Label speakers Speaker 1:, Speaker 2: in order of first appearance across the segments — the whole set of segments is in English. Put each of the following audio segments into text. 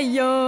Speaker 1: Yo.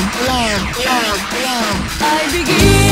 Speaker 1: love, love, love. I begin.